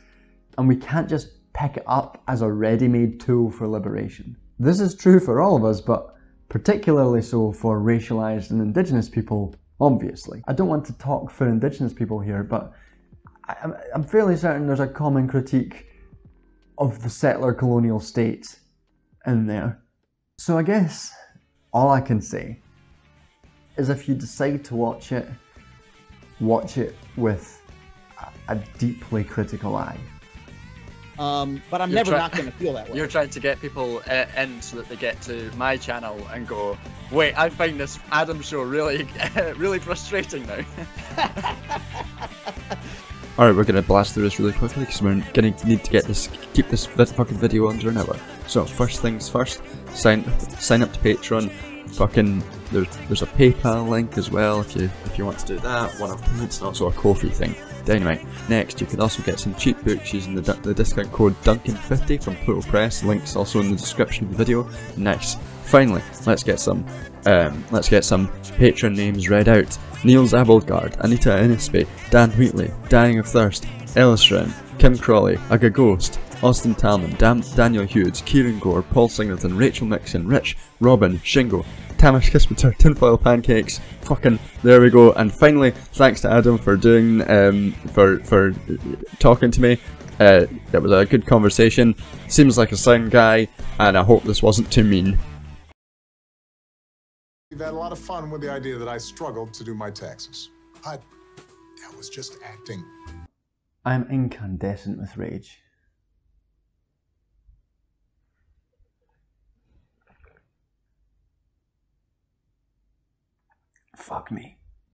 And we can't just pick it up as a ready-made tool for liberation. This is true for all of us, but particularly so for racialized and indigenous people, obviously. I don't want to talk for indigenous people here, but I'm fairly certain there's a common critique of the settler colonial state in there. So I guess all I can say is if you decide to watch it, watch it with a deeply critical eye. Um, but I'm You're never try- not going to feel that way. You're trying to get people uh, in so that they get to my channel and go, wait, I find this Adam show really, really frustrating now. Alright, we're gonna blast through this really quickly because we're gonna need to get this, keep this fucking video under an hour. So, first things first, sign sign up to Patreon. Fucking, there's there's a PayPal link as well if you if you want to do that. One of payments and also a Kofi thing. Dynamite. Next, you can also get some cheap books using the, the discount code Duncan50 from Pluto Press. Links also in the description of the video. Nice. Finally, let's get some um, let's get some patron names read out. Neil Zabelgard, Anita Innisby, Dan Wheatley, Dying of Thirst, Ellisren, Kim Crawley, Aga Ghost, Austin Talman, Dan- Daniel Hughes, Kieran Gore, Paul Singleton, Rachel Nixon, Rich, Robin, Shingo, Tamish Kismeter, Tinfoil Pancakes, fucking, there we go. And finally, thanks to Adam for doing, um, for, for talking to me. Uh, that was a good conversation. Seems like a sound guy, and I hope this wasn't too mean. We've had a lot of fun with the idea that I struggled to do my taxes. I, that was just acting. I am incandescent with rage. Fuck me.